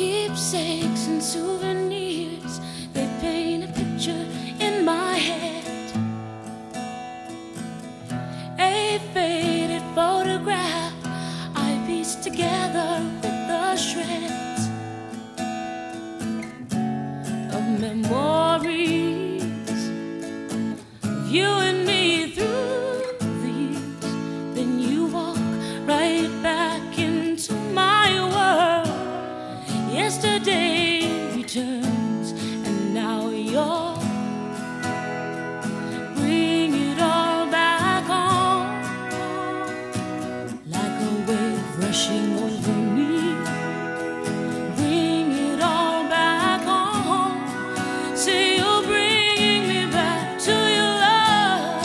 Keepsakes and souvenirs, they paint a picture in my head. A faded photograph. I piece together with the shreds of memories of you rushing over me. Bring it all back home. Say you're bringing me back to your love.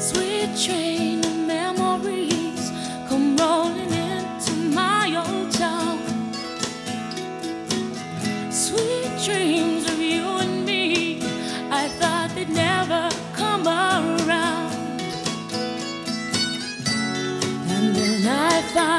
Sweet train dreams of you and me, I thought they'd never come around. And then I find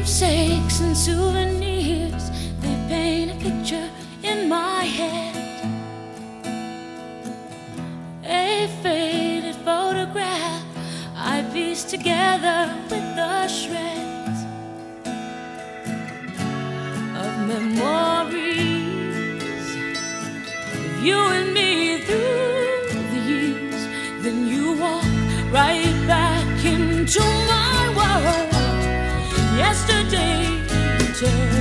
Keepsakes and souvenirs, they paint a picture in my head. A faded photograph I piece together with the shreds of memories into